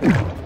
you